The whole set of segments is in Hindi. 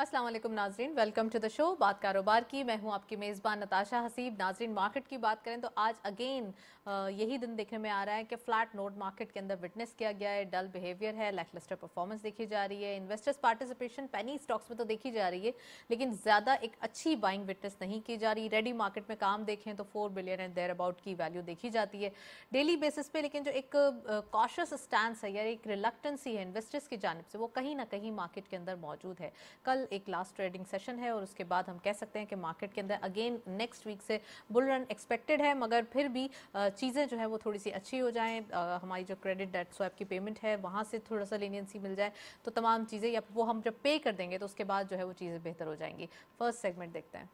अस्सलाम वालेकुम नाजरीन वेलकम टू द शो बात कारोबार की। मैं हूँ आपकी मेज़बान नताशा हसीब। नाजरीन मार्केट की बात करें तो आज अगेन यही दिन देखने में आ रहा है कि फ्लैट नोट मार्केट के अंदर विटनेस किया गया है। डल बिहेवियर है लैकलिस्टर परफॉर्मेंस देखी जा रही है। इन्वेस्टर्स पार्टिसिपेशन पैनी स्टॉक्स में तो देखी जा रही है, लेकिन ज़्यादा एक अच्छी बाइंग विटनेस नहीं की जा रही। रेडी मार्केट में काम देखें तो four billion and thereabout की वैल्यू देखी जाती है। डेली बेसिस पे लेकिन जो एक कॉशस स्टैंड है या एक रिलक्टेंसी है इन्वेस्टर्स की जानब से, वो कहीं ना कहीं मार्केट के अंदर मौजूद है। कल एक लास्ट ट्रेडिंग सेशन है और उसके बाद हम कह सकते हैं कि मार्केट के अंदर अगेन नेक्स्ट वीक से बुल रन एक्सपेक्टेड है, मगर फिर भी चीज़ें जो है वो थोड़ी सी अच्छी हो जाएँ। हमारी जो क्रेडिट डेट स्वैप की पेमेंट है, वहाँ से थोड़ा सा लीनियंसी मिल जाए। तो तमाम चीज़ें, या वो हम जब पे कर देंगे तो उसके बाद जो है वो चीज़ें बेहतर हो जाएँगी। फ़र्स्ट सेगमेंट देखते हैं।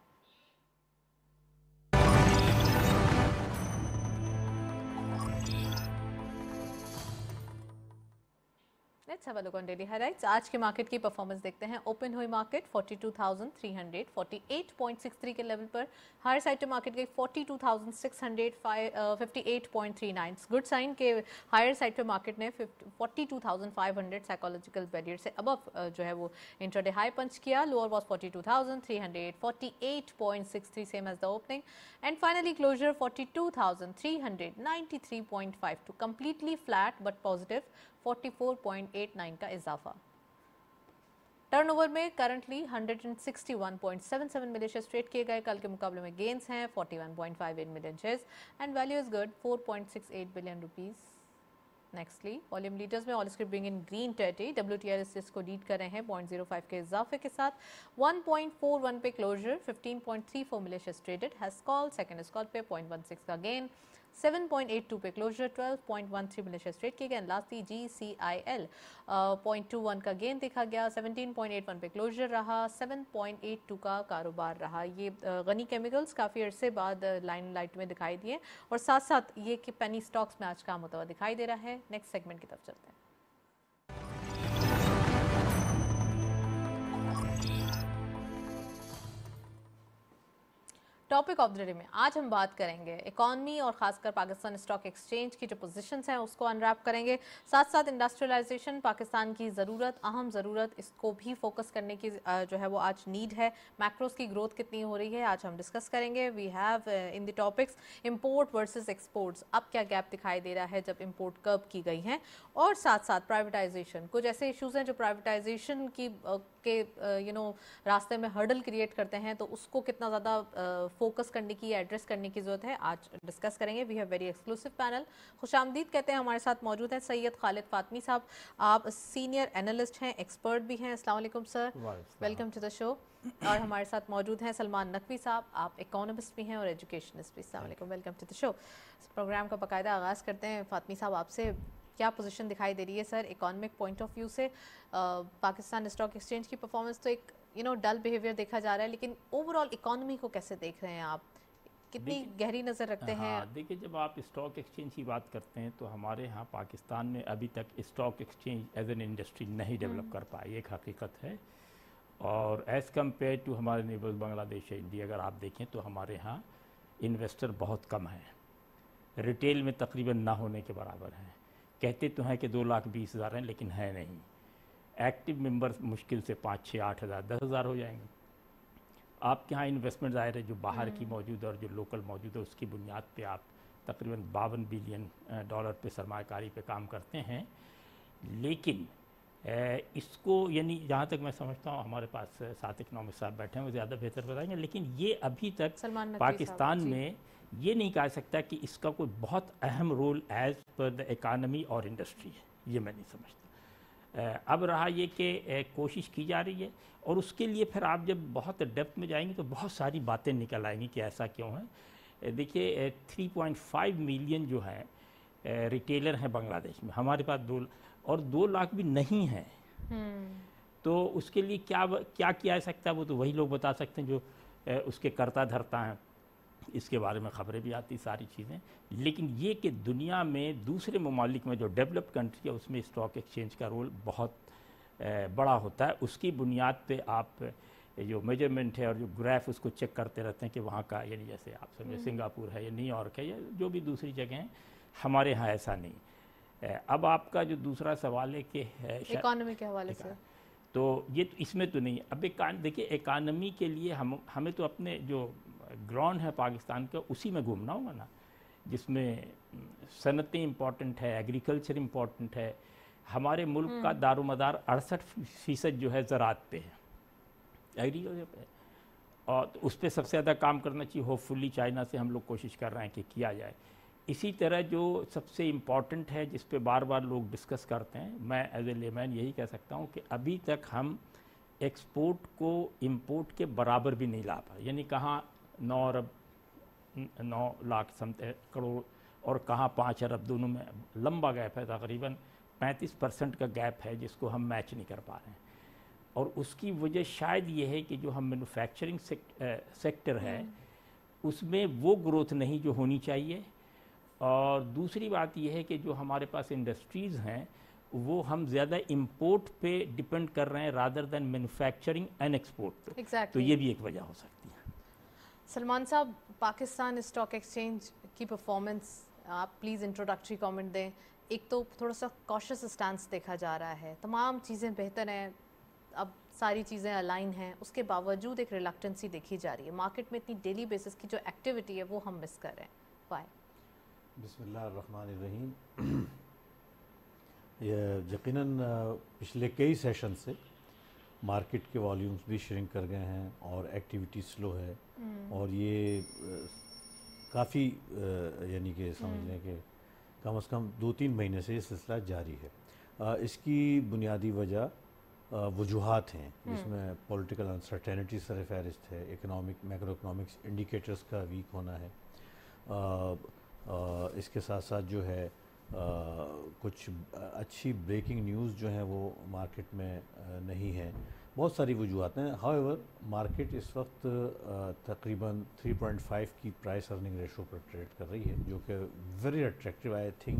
Let's have a look on daily highlights आज के मार्केट की परफॉर्मेंस देखते हैं. ओपन हुई मार्केट 42,300 48.63 के लेवल पर. हायर साइड टू मार्केट गई 42,658.39 गुड साइन के हायर साइड पे मार्केट ने 42,500 साइकोलॉजिकल बैरियर से अबव जो है वो इंटरडे हाई पंच किया. Lower was 42,348.63 same as the opening and finally closure 42,393.52 completely flat but positive 44.89 का इजाफा। टर्नओवर में करंटली 161.77 मिलियन शेयर्स ट्रेड किए गए। कल के मुकाबले में गेंस हैं 41.58 million shares and value is good 4.68 billion rupees nextly volume leaders में all script being in green टेटी W T R S को लीड कर रहे हैं 0.05 के इजाफे के साथ। 1.41 पे closure 15.34 million shares traded Hascol second स्कॉल पे 0.16 का गेन 7.82 पे क्लोजर 12.13 मिलियन शेयर्स ट्रेड किए गए lastly G C I L point two one का गेन देखा गया। 17.81 पे क्लोजर रहा। 7.82 का कारोबार रहा। ये गनी केमिकल्स काफ़ी अरसे बाद लाइन लाइट में दिखाई दिए। और साथ साथ ये कि पेनी स्टॉक्स में आज काम होता हुआ दिखाई दे रहा है। नेक्स्ट सेगमेंट की तरफ़ चलते हैं। टॉपिक ऑफ़ द डे में आज हम बात करेंगे इकॉनमी और खासकर पाकिस्तान स्टॉक एक्सचेंज की जो पोजीशंस हैं, उसको अनरैप करेंगे। साथ साथ इंडस्ट्रियलाइजेशन पाकिस्तान की ज़रूरत, अहम ज़रूरत, इसको भी फोकस करने की जो है वो आज नीड है। मैक्रोस की ग्रोथ कितनी हो रही है, आज हम डिस्कस करेंगे। We have in the topics import versus exports अब क्या गैप दिखाई दे रहा है जब इम्पोर्ट कब की गई हैं? और साथ साथ प्राइवेटाइजेशन कुछ ऐसे इशूज़ हैं जो प्राइवेटाइजेशन की के यू नो रास्ते में हर्डल क्रिएट करते हैं तो उसको कितना ज़्यादा फोकस करने की एड्रेस करने की ज़रूरत है आज डिस्कस करेंगे। We have very exclusive panel खुश आमदीद कहते हैं हमारे साथ मौजूद हैं सैयद खालिद फातमी साहब। आप सीनियर एनालिस्ट हैं एक्सपर्ट भी हैं। अस्सलाम sir welcome to the show और हमारे साथ मौजूद हैं सलमान नकवी साहब। आप इकोनॉमिस्ट भी हैं और एजुकेशनिस्ट भी। Welcome to the show program का बाकायदा आगाज़ करते हैं। फातमी साहब आपसे क्या पोजीशन दिखाई दे रही है sir economic point of view से? पाकिस्तान स्टॉक एक्सचेंज की परफॉर्मेंस तो एक यू नो डल बिहेवियर देखा जा रहा है लेकिन ओवरऑल इकोनॉमी को कैसे देख रहे हैं आप? कितनी गहरी नज़र रखते हाँ, हैं देखिए जब आप स्टॉक एक्सचेंज की बात करते हैं तो हमारे यहाँ पाकिस्तान में अभी तक stock exchange as an industry नहीं डेवलप हम्म। कर पाई एक हकीकत है। और एज़ कंपेयर टू हमारे नेबर्स बांग्लादेश या इंडिया अगर आप देखें तो हमारे यहाँ इन्वेस्टर बहुत कम हैं। रिटेल में तकरीबन ना होने के बराबर हैं। कहते तो हैं कि दो लाख बीस हज़ार हैं लेकिन है नहीं। एक्टिव मेंबर्स मुश्किल से पाँच छः आठ हज़ार दस हज़ार हो जाएँगे। आपके यहाँ इन्वेस्टमेंट ज़ाहिर है जो बाहर की हम्म। मौजूद है और जो लोकल मौजूद है उसकी बुनियाद पर आप तकरीबन बावन बिलियन डॉलर पर सरमाकारी पर काम करते हैं। लेकिन इसको यानी जहाँ तक मैं समझता हूँ हमारे पास सात इकनॉमिक साहब बैठे हैं वो ज़्यादा बेहतर बताएँगे लेकिन ये अभी तक पाकिस्तान में ये नहीं कहा सकता कि इसका कोई बहुत अहम role as per the economy और इंडस्ट्री है ये मैं नहीं समझता। अब रहा ये कि कोशिश की जा रही है और उसके लिए फिर आप जब बहुत डेप्थ में जाएँगे तो बहुत सारी बातें निकल आएँगी कि ऐसा क्यों है। देखिए 3.5 मिलियन जो है रिटेलर हैं बांग्लादेश में। हमारे पास दो और दो लाख भी नहीं हैं। हम्म। तो उसके लिए क्या क्या किया जा सकता है वो तो वही लोग बता सकते हैं जो उसके करता धरता हैं। इसके बारे में ख़बरें भी आती सारी चीज़ें। लेकिन ये कि दुनिया में दूसरे ममालिक में जो डेवलप कंट्री है उसमें स्टॉक एक्सचेंज का रोल बहुत बड़ा होता है। उसकी बुनियाद पे आप जो मेज़रमेंट है और जो ग्राफ उसको चेक करते रहते हैं कि वहाँ का यानी जैसे आप समझे हम्म। सिंगापुर है या न्यूयॉर्क है या जो भी दूसरी जगह हैं हमारे यहाँ ऐसा नहीं। अब आपका जो दूसरा सवाल है कि इकोनॉमी के हवाले से। तो ये तो इसमें तो नहीं अब एक देखिए इकानमी के लिए हम हमें तो अपने जो ग्राउंड है पाकिस्तान का उसी में घूमना होगा ना जिसमें सनतें इंपॉर्टेंट है एग्रीकल्चर इंपॉर्टेंट है। हमारे मुल्क का हम्म। दारोमदार अड़सठ फ़ीसद जो है ज़रात पे है। एग्रीकल्चर पे। और तो उस पर सबसे ज़्यादा काम करना चाहिए। होपफुली चाइना से हम लोग कोशिश कर रहे हैं कि किया जाए। इसी तरह जो सबसे इंपॉर्टेंट है जिस पे बार बार लोग डिस्कस करते हैं मैं एज ए लेमैन यही कह सकता हूँ कि अभी तक हम एक्सपोर्ट को इम्पोर्ट के बराबर भी नहीं ला पाए यानी कहाँ नौ अरब नौ लाख करोड़ और कहाँ पाँच अरब दोनों में लंबा गैप है तकरीबन पैंतीस परसेंट का गैप है जिसको हम मैच नहीं कर पा रहे हैं और उसकी वजह शायद ये है कि जो हम मैन्युफैक्चरिंग सेक्टर है हम्म। उसमें वो ग्रोथ नहीं जो होनी चाहिए और दूसरी बात यह है कि जो हमारे पास इंडस्ट्रीज़ हैं वो हम ज़्यादा इंपोर्ट पे डिपेंड कर रहे हैं rather than manufacturing and export पे। Exactly. तो ये भी एक वजह हो सकती है। सलमान साहब पाकिस्तान स्टॉक एक्सचेंज की परफॉर्मेंस आप प्लीज़ इंट्रोडक्टरी कमेंट दें। एक तो थोड़ा सा कॉशस स्टांस देखा जा रहा है। तमाम चीज़ें बेहतर हैं अब सारी चीज़ें अलाइन हैं उसके बावजूद एक रिलक्टेंसी देखी जा रही है। मार्केट में इतनी डेली बेसिस की जो एक्टिविटी है वो हम मिस कर रहे हैं। वाई बिस्मिल्लाहिर्रहमानिर्रहीम। यकीनन पिछले कई सेशन से मार्केट के वॉल्यूम्स भी श्रिंक कर गए हैं और एक्टिविटी स्लो है। हम्म। और ये काफ़ी यानी कि समझ लें कि कम अज़ कम दो तीन महीने से ये सिलसिला जारी है। इसकी बुनियादी वजह वजूहत हैं हम्म। जिसमें पॉलिटिकल अनसर्टेनिटी सर फहरिस्त है इकनॉमिक मैक्रो इकनॉमिक्स इंडिकेटर्स का वीक होना है। इसके साथ साथ जो है कुछ अच्छी ब्रेकिंग न्यूज़ जो है वो मार्केट में नहीं है। बहुत सारी वजूहत हैं। हाउएवर मार्केट इस वक्त तकरीबन 3.5 की प्राइस अर्निंग रेशो पर ट्रेड कर रही है जो कि very attractive I think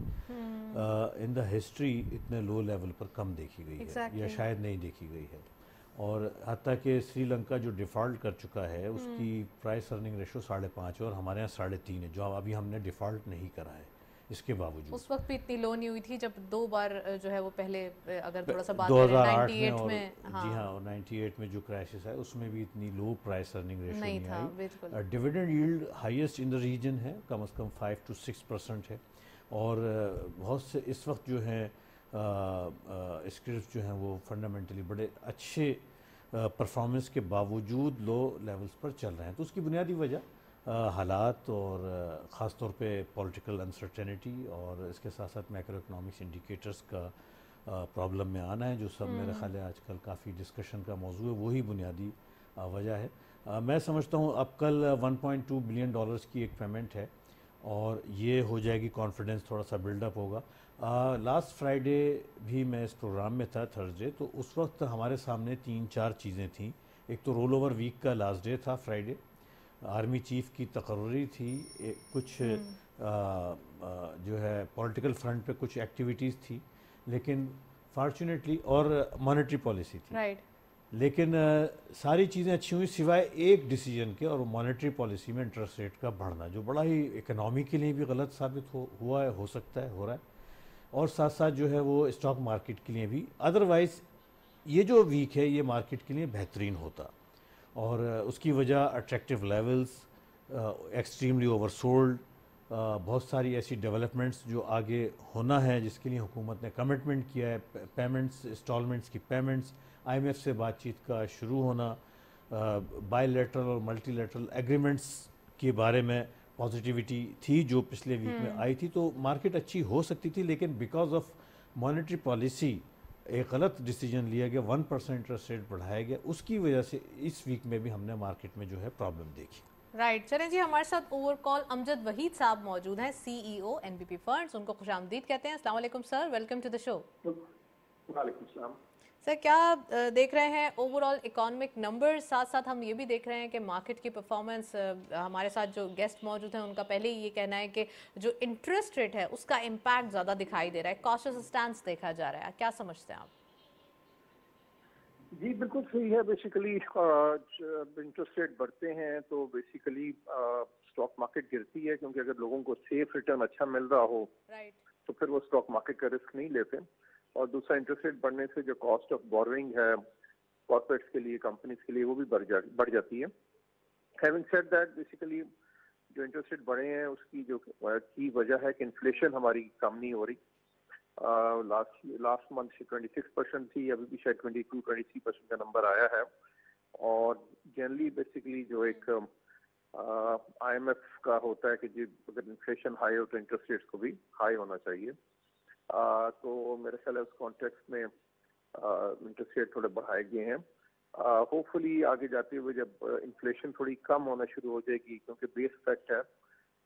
in the history इतने लो लेवल पर कम देखी गई exactly. है। या शायद नहीं देखी गई है। और हती कि श्रीलंका जो डिफ़ॉल्ट कर चुका है। उसकी प्राइस अर्निंग रेशो साढ़े पाँच है और हमारे यहाँ साढ़े तीन है जो अभी हमने डिफ़ॉल्ट नहीं करा है इसके बावजूद उस वक्त भी इतनी लो नहीं हुई थी जब दो बार जो है वो पहले अगर थोड़ा सा बात 2008 में, और में हाँ। जी हाँ और 98 में जो क्राइसिस है उसमें भी इतनी लो प्राइस अर्निंग रेशो नहीं, नहीं I dividend yield highest in the region है कम अज़ कम फाइव टू सिक्स परसेंट है और बहुत से इस वक्त जो है स्क्रिप्ट जो हैं वो फंडामेंटली बड़े अच्छे परफॉर्मेंस के बावजूद लो लेवल्स पर चल रहे हैं। तो उसकी बुनियादी वजह हालात और ख़ास तौर पे पॉलिटिकल अनसर्टेनिटी और इसके साथ साथ मैक्रो इकनॉमिक्स इंडिकेटर्स का प्रॉब्लम में आना है जो सब मेरे हम्म। ख्याल है आजकल काफ़ी डिस्कशन का मौजू है वही बुनियादी वजह है। आ, मैं समझता हूँ अब कल 1.2 बिलियन डॉलर्स की एक पेमेंट है और ये हो जाएगी कॉन्फिडेंस थोड़ा सा बिल्डअप होगा। लास्ट फ्राइडे भी मैं इस प्रोग्राम में था थर्सडे तो उस वक्त हमारे सामने तीन चार चीज़ें थीं। एक तो रोल ओवर वीक का लास्ट डे था फ्राइडे आर्मी चीफ की तकर्री थी कुछ आ, हम्म। आ, जो है पॉलिटिकल फ्रंट पे कुछ एक्टिविटीज़ थी लेकिन फॉर्चुनेटली और मॉनेटरी पॉलिसी थी। राइट लेकिन आ, सारी चीज़ें अच्छी हुई सिवाय एक डिसीज़न के और मॉनेटरी पॉलिसी में इंटरेस्ट रेट का बढ़ना जो बड़ा ही इकनॉमी के लिए भी गलत साबित हो हुआ है हो सकता है हो रहा है। और साथ साथ जो है वो स्टॉक मार्केट के लिए भी। अदरवाइज़ ये जो वीक है, ये मार्केट के लिए बेहतरीन होता। और उसकी वजह अट्रैक्टिव लेवल्स एक्सट्रीमली ओवरसोल्ड बहुत सारी ऐसी डेवलपमेंट्स जो आगे होना है, जिसके लिए हुकूमत ने कमिटमेंट किया है पेमेंट्स इंस्टॉलमेंट्स की पेमेंट्स आईएमएफ से बातचीत का शुरू होना बायलैटरल और मल्टीलेटरल एग्रीमेंट्स के बारे में पॉजिटिविटी थी जो पिछले वीक में हम्म। आई थी तो मार्केट अच्छी हो सकती थी लेकिन बिकॉज़ ऑफ़ मॉनेटरी पॉलिसी एक गलत डिसीज़न लिया गया वन परसेंट इंटरेस्ट रेट बढ़ाया गया उसकी वजह से इस वीक में भी हमने मार्केट में जो है प्रॉब्लम देखी राइट right. चलें जी हमारे साथ ओवर कॉल अमजद वहीद साहब मौजूद हैं सीईओ एनबीपी फंड्स उनको खुश आमदीद कहते हैं अस्सलाम वालेकुम sir welcome to the show वालेकुम सलाम सर क्या देख रहे हैं ओवरऑल इकोनॉमिक नंबर साथ साथ हम ये भी देख रहे हैं कि मार्केट की परफॉर्मेंस हमारे साथ जो गेस्ट मौजूद हैं उनका पहले ही ये कहना है कि जो इंटरेस्ट रेट है उसका इम्पैक्ट ज़्यादा दिखाई दे रहा है। कॉशियस स्टैंड देखा जा रहा है। क्या समझते हैं आप? जी बिल्कुल सही है। बेसिकली इंटरेस्ट रेट बढ़ते हैं तो बेसिकली स्टॉक मार्केट गिरती है क्योंकि अगर लोगों को सेफ़ रिटर्न अच्छा मिल रहा हो राइट तो फिर वो स्टॉक मार्केट का रिस्क नहीं लेते। और दूसरा इंटरेस्ट रेट बढ़ने से जो कॉस्ट ऑफ़ बोरोइंग है कॉर्पोरेट्स के लिए कंपनीज़ के लिए वो भी बढ़ जा बढ़ जाती है। हैविंग सेड दैट बेसिकली जो इंटरेस्ट रेट बढ़े हैं उसकी जो की वजह है कि इन्फ्लेशन हमारी कम नहीं हो रही। लास्ट लास्ट मंथ से 26 परसेंट थी अभी भी शायद 22 23 परसेंट का नंबर आया है। और जनरली बेसिकली जो एक आईएमएफ uh, का होता है कि जी अगर इन्फ्लेशन हाई हो तो इंटरेस्ट रेट्स को भी हाई होना चाहिए। तो मेरे ख्याल है उस कॉन्टेक्स्ट में इंटरेस्ट रेट थोड़े बढ़ाए गए हैं। होपफुली आगे जाते हुए जब इन्फ्लेशन थोड़ी कम होना शुरू हो जाएगी क्योंकि बेस फैक्ट है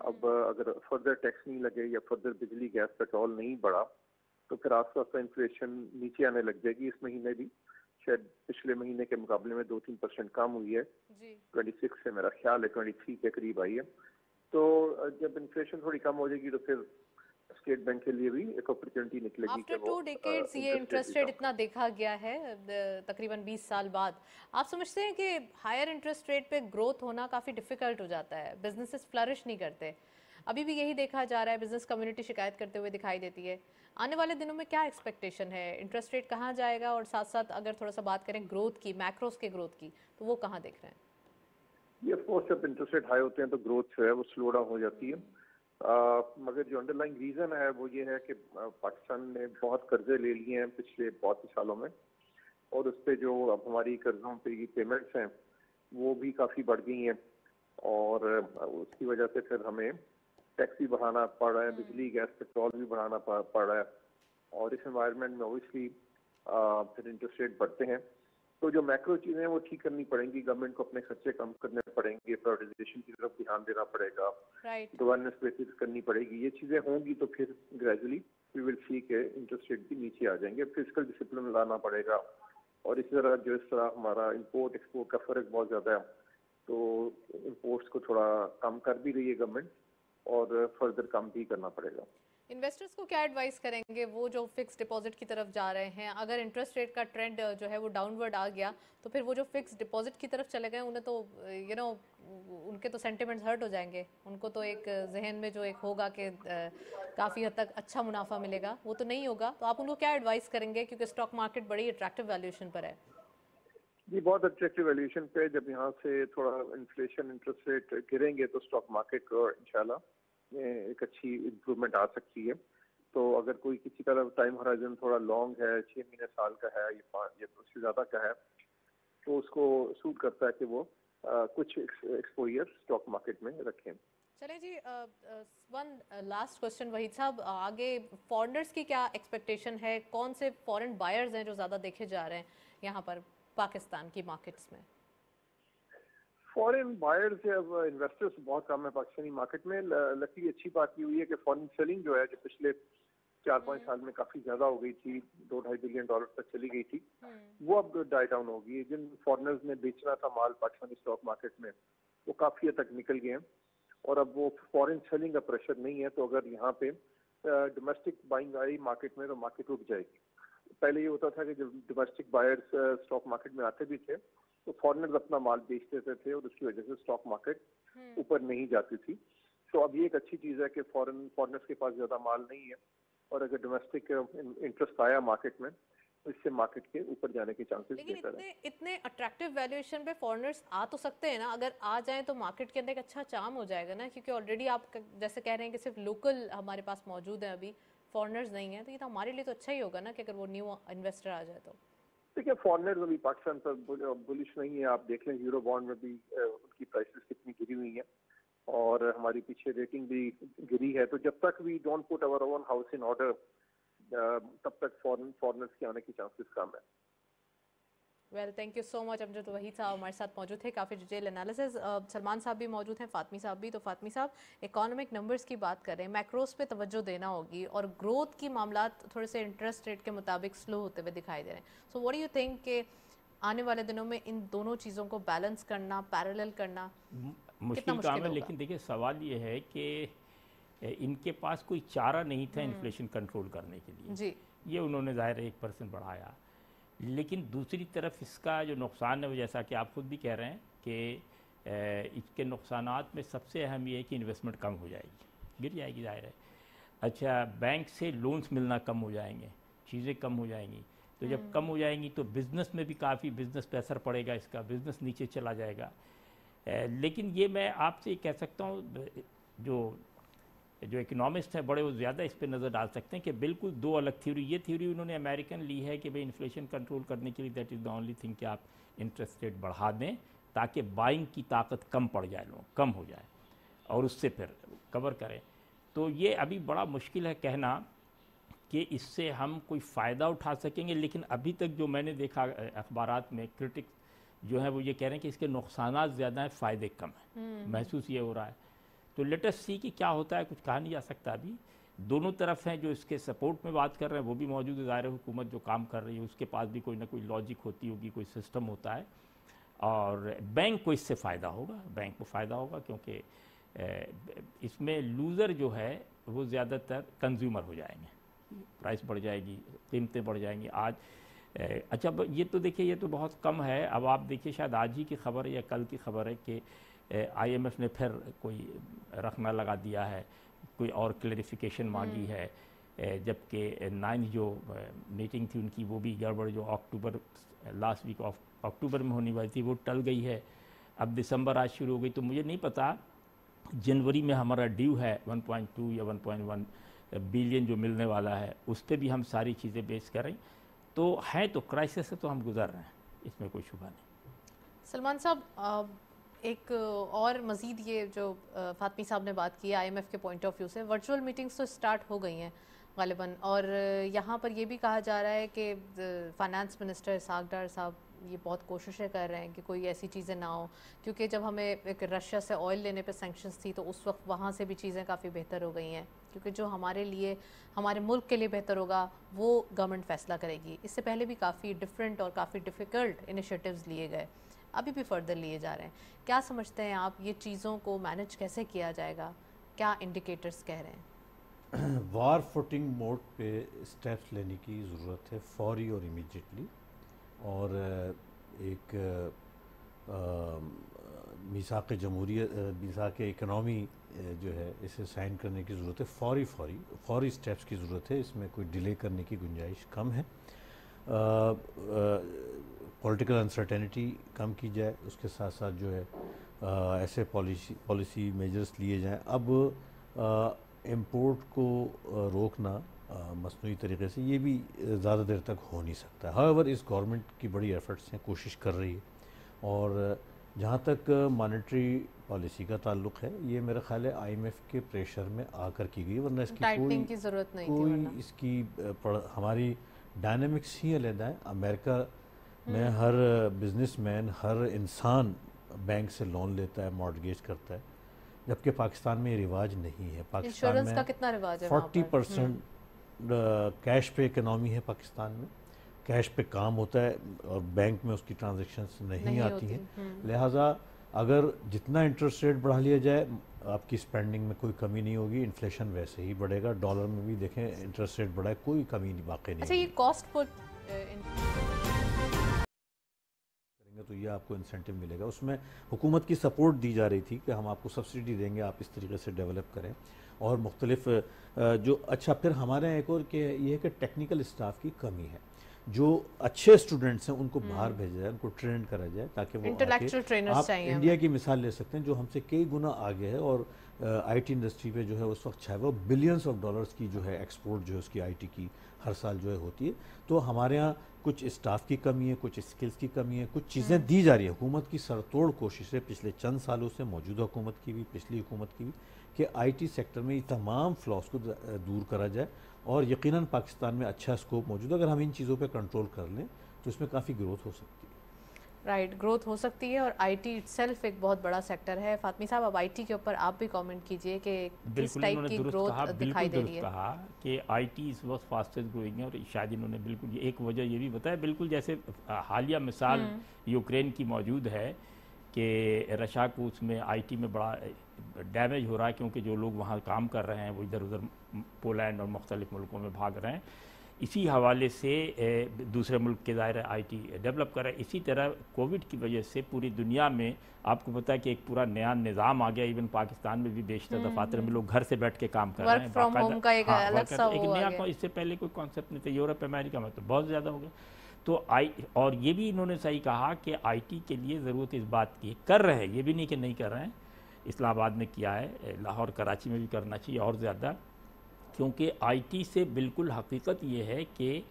अब अगर फर्दर टैक्स नहीं लगे या फर्दर बिजली गैस पेट्रोल नहीं बढ़ा तो फिर आस्ता आस्ता इन्फ्लेशन नीचे आने लग जाएगी इस महीने भी। शायद पिछले महीने के मुकाबले में दो तीन परसेंट कम हुई है। ट्वेंटी सिक्स से मेरा ख्याल है ट्वेंटी थ्री के करीब आई है। तो जब इन्फ्लेशन थोड़ी कम हो जाएगी तो फिर स्टेट बैंक के लिए भी एक अपॉर्चुनिटी निकलेगी आफ्टर टू डिकेड्स ये इंटरेस्ट रेट इतना देखा गया है तकरीबन 20 साल बाद। आप समझते हैं कि हायर इंटरेस्ट रेट पे ग्रोथ होना काफ़ी डिफ़िकल्ट हो जाता है। बिजनेसेस फ्लरिश नहीं करते। अभी भी यही देखा जा रहा है बिज़नेस कम्युनिटी शिकायत करते हुए दिखाई देती है। आने वाले दिनों में क्या एक्सपेक्टेशन है? इंटरेस्ट रेट कहाँ जाएगा? और साथ साथ अगर थोड़ा सा बात करें ग्रोथ की मैक्रोस के ग्रोथ की तो वो कहाँ देख रहे हैं? ये ऑफ़ जब इंटरेस्ट रेट हाई होते हैं तो ग्रोथ जो है वो स्लो डाउन हो जाती है। मगर जो अंडरलाइंग रीजन है वो ये है कि पाकिस्तान ने बहुत कर्जे ले लिए हैं पिछले बहुत ही सालों में और उस पर जो अब हमारी कर्जों पे की पेमेंट्स हैं वो भी काफ़ी बढ़ गई हैं। और उसकी वजह से फिर हमें टैक्स भी बढ़ाना पड़ रहा है बिजली गैस पेट्रोल भी बढ़ाना पड़ रहा है। और इस एनवायरनमेंट में ओबियसली फिर इंटरेस्ट रेट बढ़ते हैं। तो जो मैक्रो चीज़ें हैं वो ठीक करनी पड़ेंगी। गवर्नमेंट को अपने खर्चे कम करने पड़ेंगे प्राइवेटाइजेशन की तरफ़ ध्यान देना पड़ेगा। गवर्नेंस बेसिस करनी पड़ेगी। ये चीज़ें होंगी तो फिर ग्रेजुअली वी विल सी के इंटरेस्ट रेट भी नीचे आ जाएँगे। फ़िज़िकल डिसिप्लिन लाना पड़ेगा। और इसी तरह जो इस तरह हमारा इम्पोर्ट एक्सपोर्ट का फ़र्क बहुत ज़्यादा है तो इम्पोर्ट्स को थोड़ा कम कर भी रही है गवर्नमेंट और फर्दर कम भी करना पड़ेगा। इन्वेस्टर्स को क्या एडवाइस करेंगे? वो जो फिक्स डिपॉजिट की तरफ़ जा रहे हैं, अगर इंटरेस्ट रेट का ट्रेंड जो है वो डाउनवर्ड आ गया तो फिर वो जो फिक्स डिपॉजिट की तरफ़ चले गए, उन्हें तो यू नो उनके तो सेंटिमेंट्स हर्ट हो जाएँगे। उनको तो एक जहन में जो एक होगा कि काफ़ी हद तक अच्छा मुनाफा मिलेगा। वो तो नहीं होगा। तो आप उनको क्या एडवाइस करेंगे? क्योंकि स्टॉक मार्केट बड़ी अट्रैक्टिव वैल्यूएशन पर है। जी, बहुत अट्रैक्टिव वैल्यूएशन पे जब यहाँ से थोड़ा इन्फ्लेशन इंटरेस्ट रेट गिरेंगे तो स्टॉक मार्केट को इंशाल्लाह। एक अच्छी इम्प्रूवमेंट आ सकती है। तो अगर कोई किसी का टाइम हराइजन थोड़ा लॉन्ग है छः महीने साल का है या पाँच या उससे ज़्यादा का है तो उसको सूट करता है कि वो आ, कुछ एक्सपोजर स्टॉक मार्केट में रखें। चले जी वन लास्ट क्वेश्चन वही साहब। आगे फॉरनर्स की क्या एक्सपेक्टेशन है? कौन से फॉरेन बायर्स हैं जो ज़्यादा देखे जा रहे हैं यहाँ पर पाकिस्तान की मार्केट्स में? फॉरेन बायर्स या इन्वेस्टर्स बहुत कम है पाकिस्तानी मार्केट में लकी अच्छी बात ये हुई है कि फॉरेन सेलिंग जो है जो पिछले चार पाँच हम्म। साल में काफ़ी ज़्यादा हो गई थी दो ढाई बिलियन डॉलर तक चली गई थी हम्म। वो अब डाई डाउन होगी जिन फॉरनर्स ने बेचना था माल पाकिस्तानी स्टॉक मार्केट में वो काफ़ी हद तक निकल गए हैं और अब वो फॉरेन सेलिंग का प्रेशर नहीं है तो अगर यहाँ पे डोमेस्टिक बाइंग आई मार्केट में तो मार्केट रुक जाएगी पहले ये होता था कि जब डोमेस्टिक बायर्स स्टॉक मार्केट में आते भी थे तो फॉरनर्स अपना माल बेच देते थे और उसकी वजह से स्टॉक मार्केट हम्म। ऊपर नहीं जाती थी। तो अब ये एक अच्छी चीज़ है कि फॉरन फॉरनर्स के पास ज़्यादा माल नहीं है और अगर डोमेस्टिक इंटरेस्ट आया मार्केट में तो इससे मार्केट के ऊपर जाने के चांसेस बेहतर है। इतने अट्रैक्टिव वैल्यूएशन पे फॉरनर्स आ तो सकते हैं ना। अगर आ जाएँ तो मार्केट के अंदर एक अच्छा चाम हो जाएगा ना क्योंकि ऑलरेडी आप जैसे कह रहे हैं कि सिर्फ़ लोकल हमारे पास मौजूद है अभी फॉरनर्स नहीं है तो ये तो हमारे लिए तो अच्छा ही होगा ना कि अगर वो न्यू इन्वेस्टर आ जाए तो। देखिए में अभी पाकिस्तान पर बुलिश नहीं है, आप देख लें यूरो बॉन्ड में भी उनकी प्राइसेस कितनी गिरी हुई है। और हमारी पीछे रेटिंग भी गिरी है। तो जब तक we don't put our own house in order तब तक फॉरन फॉरनर्स के आने के चांसेस कम है। Well thank you so much Amjad वही साहब हमारे साथ मौजूद थे काफ़ी डिटेल एनालिसिस सलमान साहब भी मौजूद हैं फातमी साहब भी तो फातमी साहब इकोनॉमिक नंबर्स की बात करें मैक्रोस पे तवज्जो देना होगी और ग्रोथ की मामला थोड़े से इंटरेस्ट रेट के मुताबिक स्लो होते हुए दिखाई दे रहे हैं। सो वॉट यू थिंक के आने वाले दिनों में इन दोनों चीज़ों को बैलेंस करना पैरेलल करना मुश्किल काम है लेकिन देखिए सवाल ये है कि इनके पास कोई चारा नहीं था इन्फ्लेशन हम्म। कंट्रोल करने के लिए। जी। ये उन्होंने ज़ाहिर एक परसेंट बढ़ाया। लेकिन दूसरी तरफ़ इसका जो नुकसान है वो जैसा कि आप खुद भी कह रहे हैं कि इसके नुकसान में सबसे अहम ये है कि इन्वेस्टमेंट कम हो जाएगी। गिर जाएगी ज़ाहिर है। अच्छा बैंक से लोन्स मिलना कम हो जाएँगे चीज़ें कम हो जाएँगी। तो जब हम्म। कम हो जाएँगी तो बिज़नेस में भी काफ़ी बिज़नेस पर असर पड़ेगा इसका बिज़नेस नीचे चला जाएगा। लेकिन ये मैं आपसे कह सकता हूँ जो जो इकोनॉमिस्ट हैं बड़े वो ज़्यादा इस पर नज़र डाल सकते हैं कि बिल्कुल दो अलग थ्योरी ये थ्योरी उन्होंने अमेरिकन ली है कि भाई इन्फ्लेशन कंट्रोल करने के लिए that is the only thing कि आप इंटरेस्ट रेट बढ़ा दें ताकि बाइंग की ताकत कम पड़ जाए लोग कम हो जाए और उससे फिर कवर करें। तो ये अभी बड़ा मुश्किल है कहना कि इससे हम कोई फ़ायदा उठा सकेंगे लेकिन अभी तक जो मैंने देखा अखबार में क्रिटिक्स जो है वो ये कह रहे हैं कि इसके नुकसान ज़्यादा हैं फ़ायदे कम हैं। हम्म। महसूस ये हो रहा है। तो लेटेस्ट सी कि क्या होता है, कुछ कहा नहीं जा सकता अभी। दोनों तरफ़ हैं जो इसके सपोर्ट में बात कर रहे हैं, वो भी मौजूद है। ज़ाहिर हुकूमत जो काम कर रही है, उसके पास भी कोई ना कोई लॉजिक होती होगी, कोई सिस्टम होता है। और बैंक को इससे फ़ायदा होगा बैंक को फ़ायदा होगा क्योंकि इसमें लूज़र जो है, वो ज़्यादातर कंज्यूमर हो जाएँगे। प्राइस बढ़ जाएगी, कीमतें बढ़ जाएँगी। आज अच्छा ये तो देखिए, ये तो बहुत कम है। अब आप देखिए, शायद आज ही की खबर है या कल की खबर है कि आईएमएफ ने फिर कोई रखना लगा दिया है कोई और क्लेरिफिकेशन मांगी हम्म। है जबकि नाइन जो मीटिंग थी उनकी वो भी गड़बड़ जो October last week of October में होने वाली थी वो टल गई है। अब दिसंबर आज शुरू हो गई तो मुझे नहीं पता जनवरी में हमारा ड्यू है 1.2 या 1.1 बिलियन जो मिलने वाला है उस पर भी हम सारी चीज़ें बेस करें तो है तो क्राइसिस से तो हम गुजर रहे हैं इसमें कोई शुभ नहीं। सलमान साहब एक और मज़ीद ये जो फातमी साहब ने बात की आईएमएफ के पॉइंट ऑफ़ व्यू से वर्चुअल मीटिंग्स तो स्टार्ट हो गई हैं गालिबा और यहाँ पर यह भी कहा जा रहा है कि फाइनेंस मिनिस्टर सागडार साहब ये बहुत कोशिशें कर रहे हैं कि कोई ऐसी चीज़ें ना हो, क्योंकि जब हमें एक रशिया से ऑयल लेने पे सेंक्शंस थी तो उस वक्त वहाँ से भी चीज़ें काफ़ी बेहतर हो गई हैं, क्योंकि जो हमारे लिए, हमारे मुल्क के लिए बेहतर होगा, वो गवर्नमेंट फैसला करेगी। इससे पहले भी काफ़ी डिफरेंट और काफ़ी डिफ़िकल्ट इनिशिएटिव्स लिए गए। अभी भी फर्दर लिए जा रहे हैं। क्या समझते हैं आप ये चीज़ों को मैनेज कैसे किया जाएगा? क्या इंडिकेटर्स कह रहे हैं? वार फुटिंग मोड पे स्टेप्स लेने की ज़रूरत है फौरी और इमीडिएटली और एक मिसाक जमहूरियत मिसाक इकनॉमी जो है, इसे साइन करने की ज़रूरत है। फौरी फौरी फौरी स्टेप्स की ज़रूरत है। इसमें कोई डिले करने की गुंजाइश कम है। पॉलिटिकल अनसर्टेनिटी कम की जाए उसके साथ साथ जो है आ, ऐसे पॉलिसी पॉलिसी मेजर्स लिए जाएँ। अब इम्पोर्ट को रोकना मसनू तरीके से ये भी ज़्यादा देर तक हो नहीं सकता। हावर इस गवर्नमेंट की बड़ी एफर्ट्स हैं कोशिश कर रही है। और जहाँ तक मॉनेटरी पॉलिसी का ताल्लुक है ये मेरा ख्याल है आईएमएफ के प्रेशर में आकर की गई वरना इसकी कोई की ज़रूरत नहीं कोई इसकी हमारी डायनेमिक्स ही अलहदा है। अमेरिका में हम्म। हर बिजनेसमैन हर इंसान बैंक से लोन लेता है मॉडगेज करता है जबकि पाकिस्तान में ये रिवाज नहीं है। पाकिस्तान में का कितना रिवाज है फोर्टी परसेंट कैश पे इकनॉमी है पाकिस्तान में। कैश पे काम होता है और बैंक में उसकी ट्रांजेक्शन्स नहीं, नहीं आती हैं। हम्म। लिहाजा अगर जितना इंटरेस्ट रेट बढ़ा लिया जाए आपकी स्पेंडिंग में कोई कमी नहीं होगी इन्फ्लेशन वैसे ही बढ़ेगा डॉलर में भी देखें इंटरेस्ट रेट बढ़ा है कोई कमी नहीं वाकई नहीं अच्छा ये कॉस्ट पर करेंगे तो ये आपको इंसेंटिव मिलेगा। उसमें हुकूमत की सपोर्ट दी जा रही थी कि हम आपको सब्सिडी देंगे आप इस तरीके से डेवलप करें। और मुख्तलिफ़ जो अच्छा फिर हमारे यहाँ एक और के ये है कि टेक्निकल स्टाफ की कमी है। जो अच्छे स्टूडेंट्स हैं उनको बाहर हम्म। भेजा जाए उनको ट्रेन करा जाए ताकि वो आप इंडिया की मिसाल ले सकते हैं जो हमसे कई गुना आगे है और आईटी इंडस्ट्री पे जो है उस वक्त छाए वो बिलियंस ऑफ़ डॉलर्स की जो है एक्सपोर्ट जो है उसकी आईटी की हर साल जो है होती है तो हमारे यहाँ कुछ स्टाफ की कमी है कुछ स्किल्स की कमी है कुछ चीज़ें हम्म। दी जा रही है हुकूमत की सरतोड़ कोशिश है पिछले चंद सालों से मौजूदा हुकूमत की भी पिछली हुकूमत की भी कि आईटी सेक्टर में ये तमाम फ्लॉस को दूर करा जाए और यकीनन पाकिस्तान में अच्छा स्कोप मौजूद है। अगर हम इन चीज़ों पर कंट्रोल कर लें तो इसमें काफ़ी ग्रोथ हो सकती है। राइट right, ग्रोथ हो सकती है और आईटी इटसेल्फ एक बहुत बड़ा सेक्टर है। फातमी साहब अब आईटी के ऊपर आप भी कमेंट कीजिए कि किस टाइप की ग्रोथ दिखाई दे रही है। कहा कि आईटी इस वक्त फास्टेस्ट ग्रोइंग है और शायद इन्होंने बिल्कुल एक वजह ये भी बताया बिल्कुल जैसे हालिया मिसाल हम्म। यूक्रेन की मौजूद है कि रशा को उसमें आईटी में बड़ा डैमेज हो रहा है क्योंकि जो लोग वहाँ काम कर रहे हैं वो इधर उधर पोलैंड और मुख्तलिफ़ मुल्कों में भाग रहे हैं। इसी हवाले से दूसरे मुल्क के दायरे आईटी डेवलप कर रहे हैं। इसी तरह कोविड की वजह से पूरी दुनिया में आपको पता है कि एक पूरा नया निज़ाम आ गया। इवन पाकिस्तान में भी बेशतर हम्म, दफातर में हम्म। लोग घर से बैठ के काम कर रहे हैं। का एक, हाँ, अलग सा एक नया इससे पहले कोई कॉन्सेप्ट नहीं था। यूरोप अमेरिका में तो बहुत ज़्यादा हो गया। तो आई और ये भी इन्होंने सही कहा कि आईटी के लिए ज़रूरत इस बात की कर रहे हैं ये भी नहीं कि नहीं कर रहे हैं। इस्लामाबाद में किया है लाहौर कराची में भी करना चाहिए और ज़्यादा। क्योंकि आईटी से बिल्कुल हकीकत ये है कि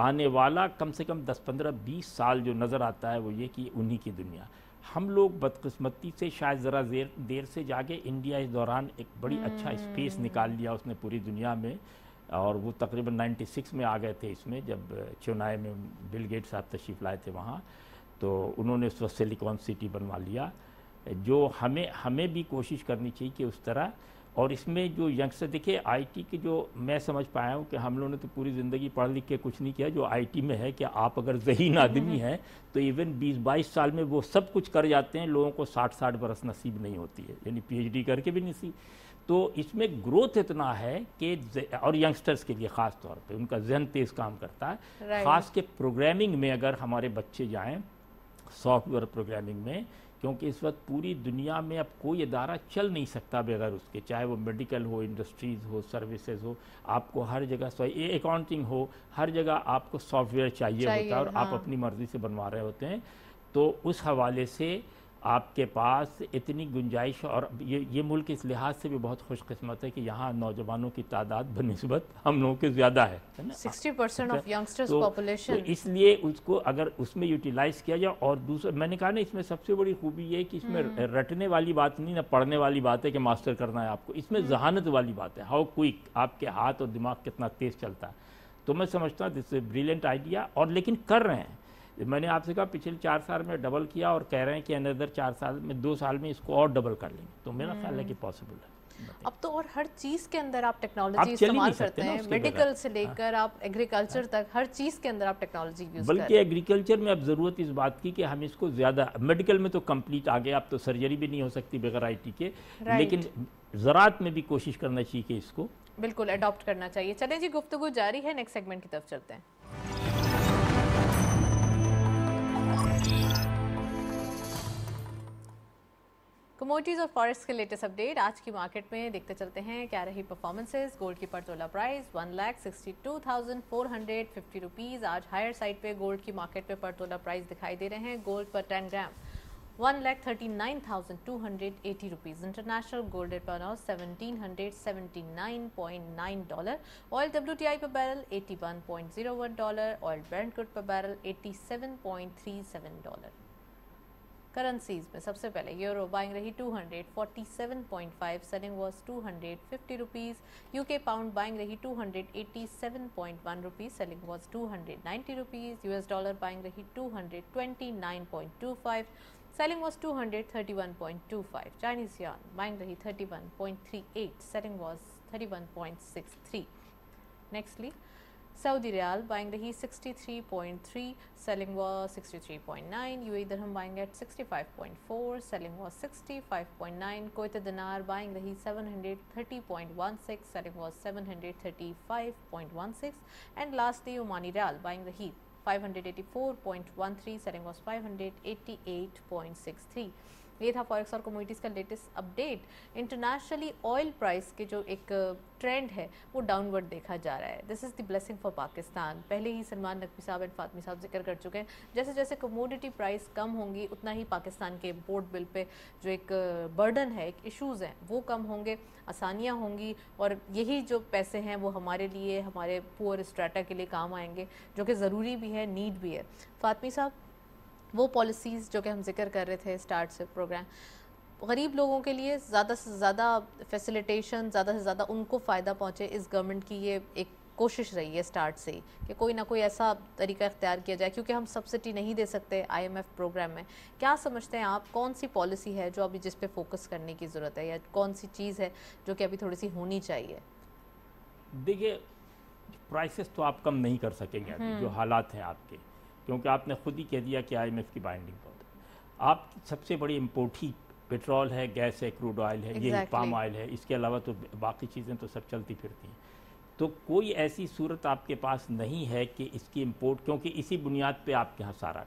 आने वाला कम से कम 10 15 20 साल जो नज़र आता है वो ये कि उन्हीं की दुनिया। हम लोग बदकस्मती से शायद ज़रा देर देर से जाके इंडिया इस दौरान एक बड़ी अच्छा स्पेस हम्म। निकाल लिया उसने पूरी दुनिया में। और वो तकरीबन 96 में आ गए थे इसमें जब चुनाए में बिल गेट साहब तशरीफ़ लाए थे वहाँ तो उन्होंने उस वक्त सिलिकॉन सिटी बनवा लिया जो हमें हमें भी कोशिश करनी चाहिए कि उस तरह और इसमें जो यंगस्टर देखिए आईटी के जो मैं समझ पाया हूँ कि हम लोगों ने तो पूरी ज़िंदगी पढ़ लिख के कुछ नहीं किया जो आईटी में है कि आप अगर जहीन हम्म, आदमी हम्म। हैं तो इवन 20-22 साल में वो सब कुछ कर जाते हैं लोगों को 60-60 बरस नसीब नहीं होती है यानी पीएचडी करके भी नसीब तो इसमें ग्रोथ इतना है कि और यंगस्टर्स के लिए ख़ास तौर पे उनका जहन तेज़ काम करता है। ख़ास के प्रोग्रामिंग में अगर हमारे बच्चे जाएँ सॉफ्टवेयर प्रोग्रामिंग में क्योंकि इस वक्त पूरी दुनिया में अब कोई अदारा चल नहीं सकता बगैर उसके चाहे वो मेडिकल हो इंडस्ट्रीज़ हो सर्विसेज़ हो आपको हर जगह अकाउंटिंग हो हर जगह आपको सॉफ्टवेयर चाहिए, चाहिए होता है और हाँ। आप अपनी मर्ज़ी से बनवा रहे होते हैं। तो उस हवाले से आपके पास इतनी गुंजाइश और ये ये मुल्क इस लिहाज से भी बहुत खुशकस्मत है कि यहाँ नौजवानों की तादाद बनस्बत हम लोगों के ज़्यादा है sixty percent of youngsters population इसलिए उसको अगर उसमें यूटिलाइज किया जाए और दूसरा मैंने कहा ना इसमें सबसे बड़ी खूबी ये कि इसमें हम्म। रटने वाली बात नहीं ना पढ़ने वाली बात है कि मास्टर करना है आपको। इसमें हम्म। जहानत वाली बात है हाउ क्विक आपके हाथ और दिमाग कितना तेज़ चलता है। तो मैं समझता हूँ दिस ब्रिलियंट आइडिया और लेकिन कर रहे हैं। मैंने आपसे कहा पिछले चार साल में डबल किया और कह रहे हैं कि अनदर चार साल में दो साल में इसको और डबल कर लेंगे। तो मेरा ख्याल है कि पॉसिबल है। अब तो और हर चीज़ के अंदर आप टेक्नोलॉजी इस्तेमाल करते हैं मेडिकल से लेकर हाँ। आप एग्रीकल्चर तक हर चीज़ के अंदर आप टेक्नोलॉजी यूज़ बल्कि एग्रीकल्चर में अब ज़रूरत इस बात की कि हम इसको ज़्यादा मेडिकल में तो कंप्लीट आ गया अब तो सर्जरी भी नहीं हो सकती बगैर आईटी के। लेकिन ज़रात में भी कोशिश करना चाहिए कि इसको। बिल्कुल अडॉप्ट करना चाहिए। चले जी गुफ्तु जारी है नेक्स्ट सेगमेंट की तरफ़ चलते हैं। कमोडिटीज और फॉरेस्ट के लेटेस्ट अपडेट आज की मार्केट में देखते चलते हैं, क्या रही परफॉर्मेंसेज गोल्ड की per tola price one lakh sixty two thousand four hundred fifty rupees आज हायर साइड पे गोल्ड की मार्केट पे पर तोला प्राइस दिखाई दे रहे हैं gold per ten gram one lakh thirty nine thousand two hundred eighty rupees international gold rate per seventeen hundred seventy nine point nine dollar oil W T I per barrel eighty one point zero one dollar oil brent crude per barrel eighty seven point three seven dollar currencies में सबसे पहले यूरो बाइंग रही 247.5 selling was 250 rupees UK pound buying रही 287.1 rupees selling was 290 rupees US dollar buying रही 229.25 selling was 231.25 Chinese yuan buying रही 31.38 selling was 31.63 nextly Saudi Riyal buying the 63.3, selling was 63.9. UAE Dirham buying at 65.4, selling was 65.9. Kuwait Dinar buying the 730.16, selling was 735.16. And lastly, Omani Riyal buying the heat 584.13, selling was 588.63. ये था फॉरेक्स और कम्युनिटीज़ का latest update internationally oil price के जो एक ट्रेंड है, वो डाउनवर्ड देखा जा रहा है. This is the blessing for Pakistan पहले ही सलमान नकवी साहब एंड फातमी साहब ज़िक्र कर चुके हैं. जैसे जैसे कमोडिटी प्राइस कम होंगी, उतना ही पाकिस्तान के इम्पोर्ट बिल पे जो एक बर्डन है, एक इशूज़ हैं, वो कम होंगे, आसानियाँ होंगी और यही जो पैसे हैं, वो हमारे लिए, हमारे पुअर स्ट्रेटा के लिए काम आएँगे, जो कि ज़रूरी भी है नीड भी है. फातमी साहब वो पॉलिसीज़ जो कि हम ज़िक्र कर रहे थे स्टार्ट से प्रोग्राम गरीब लोगों के लिए ज़्यादा से ज़्यादा फैसिलिटेशन ज़्यादा से ज़्यादा उनको फ़ायदा पहुँचे इस गवर्नमेंट की ये एक कोशिश रही है स्टार्ट से ही कि कोई ना कोई ऐसा तरीका इख्तियार किया जाए क्योंकि हम सब्सिडी नहीं दे सकते आईएमएफ प्रोग्राम में। क्या समझते हैं आप कौन सी पॉलिसी है जो अभी जिस पे फोकस करने की ज़रूरत है या कौन सी चीज़ है जो कि अभी थोड़ी सी होनी चाहिए? देखिए प्राइसेस तो आप कम नहीं कर सकेंगे जो हम्म। हालात हैं आपके। क्योंकि आपने खुद ही कह दिया कि आईएमएफ की बाइंडिंग बहुत आप सबसे बड़ी इम्पोर्ट ही पेट्रोल है गैस है क्रूड ऑयल है exactly. ये पाम ऑयल है इसके अलावा तो बाकी चीज़ें तो सब चलती फिरती हैं तो कोई ऐसी सूरत आपके पास नहीं है कि इसकी इम्पोर्ट क्योंकि इसी बुनियाद पे आपके यहाँ सारा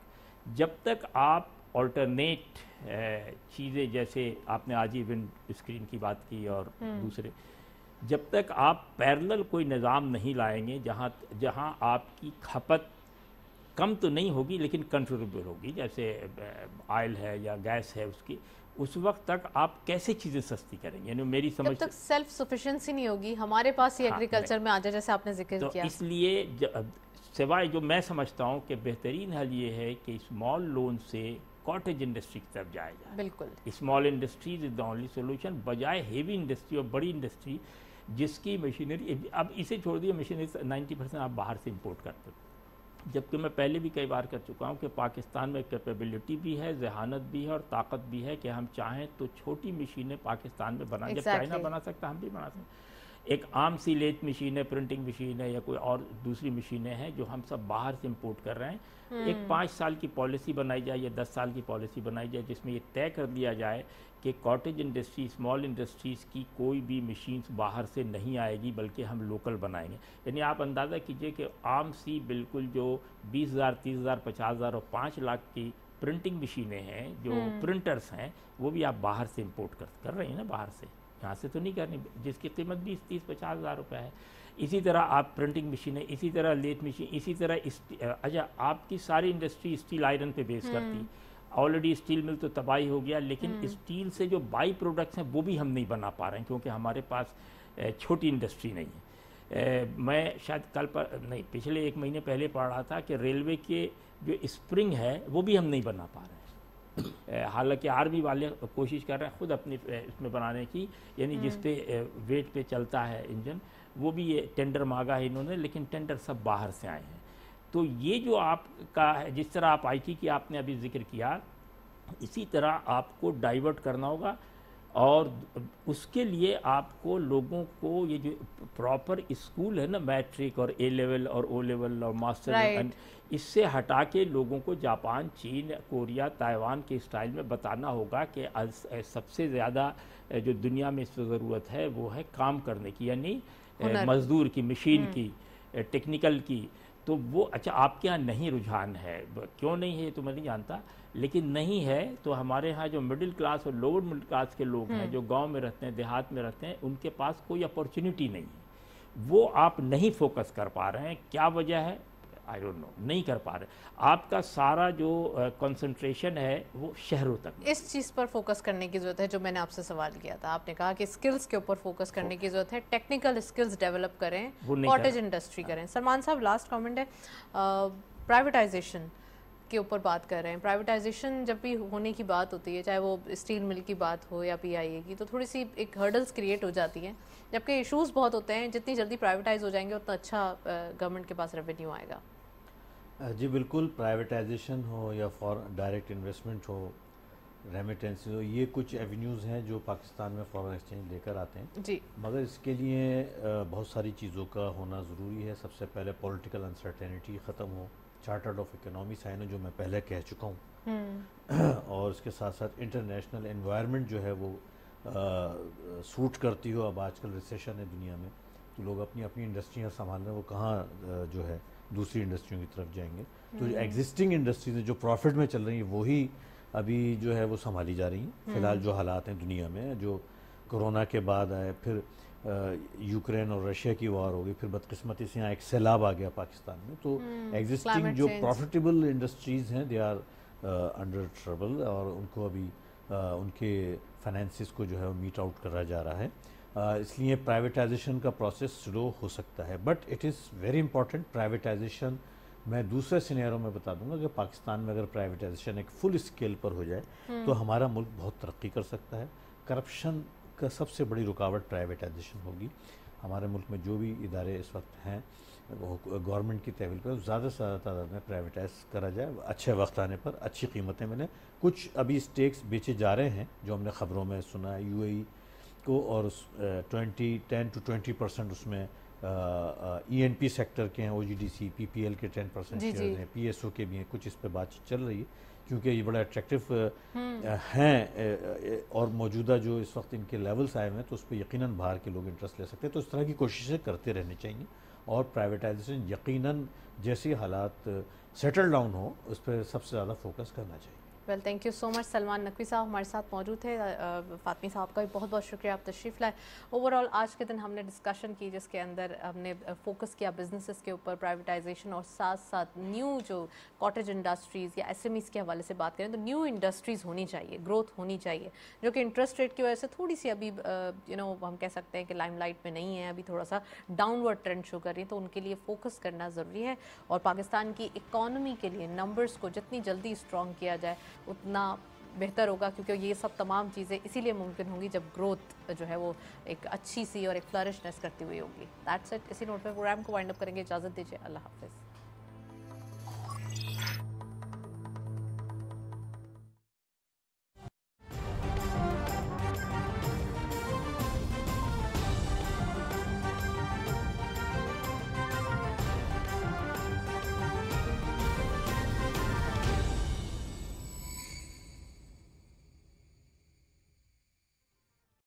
जब तक आप ऑल्टरनेट चीज़ें जैसे आपने आज ही विंड स्क्रीन की बात की और हम्म। दूसरे जब तक आप पैरेलल कोई निज़ाम नहीं लाएँगे जहाँ जहाँ आपकी खपत कम तो नहीं होगी लेकिन कंट्रोलेबल होगी। जैसे ऑयल है या गैस है उसकी उस वक्त तक आप कैसे चीज़ें सस्ती करेंगे? यानी मेरी समझ तक सेल्फ सफिशिएंसी नहीं होगी हमारे पास ही एग्रीकल्चर हाँ, में आ जाए जैसे आपने ज़िक्र तो किया। इसलिए सिवाय जो मैं समझता हूँ कि बेहतरीन हल ये है कि स्मॉल लोन से कॉटेज इंडस्ट्री की तरफ़ जाया जाए। बिल्कुल। Small industries is the only solution बजाय हेवी इंडस्ट्री और बड़ी इंडस्ट्री जिसकी मशीनरी अब इसे छोड़ दिए मशीनरी नाइन्टी परसेंट आप बाहर से इम्पोर्ट करते जबकि मैं पहले भी कई बार कर चुका हूँ कि पाकिस्तान में कैपेबिलिटी भी है जहानत भी है और ताकत भी है कि हम चाहें तो छोटी मशीनें पाकिस्तान में बना exactly. जब चाइना बना सकता हम भी बना सकते एक आम सी लेथ मशीन है प्रिंटिंग मशीन है या कोई और दूसरी मशीनें हैं जो हम सब बाहर से इम्पोर्ट कर रहे हैं hmm. एक हम्म। पाँच साल की पॉलिसी बनाई जाए या दस साल की पॉलिसी बनाई जाए जिसमें ये तय कर दिया जाए कि कॉटेज इंडस्ट्री स्मॉल इंडस्ट्रीज़ की कोई भी मशीन्स बाहर से नहीं आएगी बल्कि हम लोकल बनाएँगे यानी आप अंदाज़ा कीजिए कि आम सी बिल्कुल जो बीस हज़ार तीस हज़ार पचास हज़ार और पाँच लाख की प्रिंटिंग मशीनें हैं जो प्रिंटर्स हम्म। हैं वो भी आप बाहर से इम्पोर्ट कर कर रहे हैं ना बाहर से यहाँ से तो नहीं करनी जिसकी कीमत बीस तीस पचास हज़ार रुपये है इसी तरह आप प्रिंटिंग मशीनें इसी तरह लेट मशीन इसी तरह अच्छा आपकी सारी इंडस्ट्री स्टील आयरन पे बेस करती हम्म। ऑलरेडी स्टील मिल तो तबाही हो गया लेकिन हम्म। स्टील से जो बाई प्रोडक्ट्स हैं वो भी हम नहीं बना पा रहे हैं क्योंकि हमारे पास छोटी इंडस्ट्री नहीं है मैं शायद कल पर नहीं पिछले एक महीने पहले पढ़ रहा था कि रेलवे के जो स्प्रिंग है वो भी हम नहीं बना पा रहे हैं हालाँकि आर्मी वाले कोशिश कर रहे हैं खुद अपनी इसमें बनाने की यानी जिस हम्म। पे वेट पे चलता है इंजन वो भी ये टेंडर मांगा है इन्होंने लेकिन टेंडर सब बाहर से आए हैं तो ये जो आपका है जिस तरह आप आईटी की आपने अभी ज़िक्र किया इसी तरह आपको डाइवर्ट करना होगा और उसके लिए आपको लोगों को ये जो प्रॉपर स्कूल है ना मैट्रिक और ए लेवल और ओ लेवल और मास्टर right. इससे हटा के लोगों को जापान चीन कोरिया ताइवान के स्टाइल में बताना होगा कि सबसे ज़्यादा जो दुनिया में इस ज़रूरत है वो है काम करने की यानी मज़दूर की मशीन हम्म। की टेक्निकल की तो वो अच्छा आपके यहाँ नहीं रुझान है। क्यों नहीं है तो मैं नहीं जानता लेकिन नहीं है तो हमारे यहाँ जो मिडिल क्लास और लोअर मिडिल क्लास के लोग हैं हम्म। जो गाँव में रहते हैं देहात में रहते हैं उनके पास कोई अपॉर्चुनिटी नहीं है। वो आप नहीं फोकस कर पा रहे हैं। क्या वजह है? आई डोंट नो नहीं कर पा रहे। आपका सारा जो कंसंट्रेशन uh, है वो शहरों तक इस चीज़ पर फोकस करने की ज़रूरत है जो मैंने आपसे सवाल किया था। आपने कहा कि स्किल्स के ऊपर फोकस करने की ज़रूरत है। टेक्निकल स्किल्स डेवलप करें कॉटेज इंडस्ट्री करें। सलमान साहब लास्ट कॉमेंट है प्राइवेटाइजेशन के ऊपर बात कर रहे हैं। प्राइवेटाइजेशन जब भी होने की बात होती है चाहे वो स्टील मिल की बात हो या पीआईए की तो थोड़ी सी एक हर्डल्स क्रिएट हो जाती हैं। जबकि इश्यूज़ बहुत होते हैं जितनी जल्दी प्राइवेटाइज हो जाएँगे उतना अच्छा गवर्नमेंट के पास रेवेन्यू आएगा। जी बिल्कुल प्राइवेटाइजेशन हो या फॉर डायरेक्ट इन्वेस्टमेंट हो रेमिटेंस हो ये कुछ एवेन्यूज़ हैं जो पाकिस्तान में फॉरेन एक्सचेंज लेकर आते हैं। जी। मगर इसके लिए बहुत सारी चीज़ों का होना ज़रूरी है। सबसे पहले पॉलिटिकल अनसर्टेनिटी ख़त्म हो चार्टर्ड ऑफ़ इकोनॉमी साइन जो मैं पहले कह चुका हूँ हम्म। और उसके साथ साथ इंटरनेशनल इन्वायरमेंट जो है वो सूट करती हो अब आजकल रिसेशन है दुनिया में तो लोग अपनी अपनी इंडस्ट्रियाँ संभाल रहे हैं वो कहाँ जो है दूसरी इंडस्ट्रियों की तरफ़ जाएँगे तो जो एग्जिस्टिंग इंडस्ट्रीज़ जो प्रॉफिट में चल रही हैं वही अभी जो है वो संभाली जा रही हैं हम्म। फ़िलहाल जो हालात हैं दुनिया में जो कोरोना के बाद आए फिर यूक्रेन और रशिया की वार हो गई फिर बदकिस्मती से यहाँ एक सैलाब आ गया पाकिस्तान में। तो एग्जिस्टिंग हम्म, जो प्रॉफिटेबल इंडस्ट्रीज़ हैं दे आर अंडर ट्रबल और उनको अभी uh, उनके फाइनेंसिस को जो है वो मीट आउट करा जा रहा है। इसलिए प्राइवेटाइजेशन का प्रोसेस स्लो हो सकता है। But it is very important privatisation मैं दूसरे सिनेरों में बता दूँगा कि पाकिस्तान में अगर प्राइवेटाइजेशन एक फुल स्केल पर हो जाए हम्म। तो हमारा मुल्क बहुत तरक्की कर सकता है। करप्शन का सबसे बड़ी रुकावट प्राइवेटाइजेशन होगी। हमारे मुल्क में जो भी इदारे इस वक्त हैं गवर्नमेंट की तहवील पर ज़्यादा से ज़्यादा तादाद में प्राइवेटाइज करा जाए अच्छे वक्त आने पर अच्छी कीमतें मिलें। कुछ अभी स्टेक्स बेचे जा रहे हैं जो हमने ख़बरों में सुना है यू को और twenty ten to twenty percent उसमें ई एन पी सेक्टर के हैं O G D C P P L के टेन परसेंट शेयर हैं पी एस ओ के भी हैं कुछ इस पर बातचीत चल रही है। क्योंकि ये बड़ा अट्रैक्टिव हम्म। हैं और मौजूदा जो इस वक्त इनके लेवल्स आए हुए हैं तो उस पर यकीन बाहर के लोग इंटरेस्ट ले सकते हैं तो इस तरह की कोशिशें करते रहनी चाहिए और प्राइवेटाइजेशन यकीनन जैसे हालात सेटल डाउन हो उस पर सबसे ज़्यादा फोकस करना चाहिए well thank you so much Salman Naqvi साहब, हमारे साथ मौजूद थे। फातमी साहब का भी बहुत बहुत शुक्रिया, आप तशरीफ़ लाए। ओवरऑल आज के दिन हमने डिस्कशन की, जिसके अंदर हमने फोकस किया बिजनेसेस के ऊपर प्राइवेटाइजेशन और साथ साथ न्यू जो कॉटेज इंडस्ट्रीज़ या एस के हवाले से बात करें तो न्यू इंडस्ट्रीज़ होनी चाहिए ग्रोथ होनी चाहिए, जो कि इंटरेस्ट रेट की वजह से थोड़ी सी अभी यू नो हम कह सकते हैं कि लाइमलाइट में नहीं है, अभी थोड़ा सा डाउनवर्ड ट्रेंड शो कर रही है तो उनके लिए फोकस करना ज़रूरी है। और पाकिस्तान की इकॉनमी के लिए नंबर्स को जितनी जल्दी स्ट्रॉन्ग किया जाए उतना बेहतर होगा, क्योंकि ये सब तमाम चीज़ें इसीलिए मुमकिन होंगी जब ग्रोथ जो है वो एक अच्छी सी और एक फ्लरिशनेस करती हुई होगी। दैट्स इट इसी नोट पर प्रोग्राम को वाइंड अप करेंगे. इजाज़त दीजिए. अल्लाह हाफिज़.